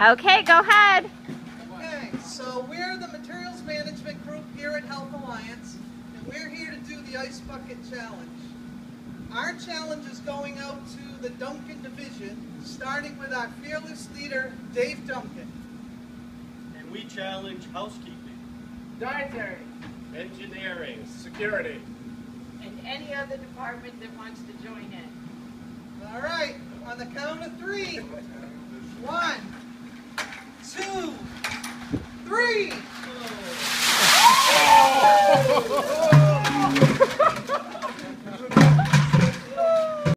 Okay, go ahead. Okay, so we're the materials management group here at Health Alliance, and we're here to do the Ice Bucket Challenge. Our challenge is going out to the Duncan Division, starting with our fearless leader, Dave Duncan. And we challenge housekeeping. dietary, engineering, security. and any other department that wants to join in. All right, on the count of three. One, Three.